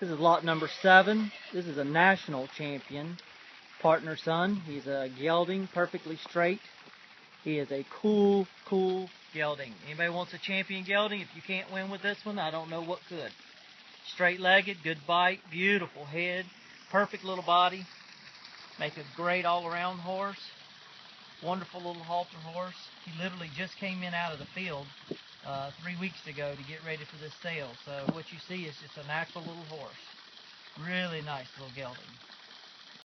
This is lot number seven. This is a national champion partner son. He's a gelding, perfectly straight. He is a cool, cool gelding. Anybody wants a champion gelding? If you can't win with this one, I don't know what could. Straight-legged, good bite, beautiful head, perfect little body. Make a great all-around horse. Wonderful little halter horse. He literally just came in out of the field uh, three weeks ago to get ready for this sale. So what you see is just a natural little horse. Really nice little gelding.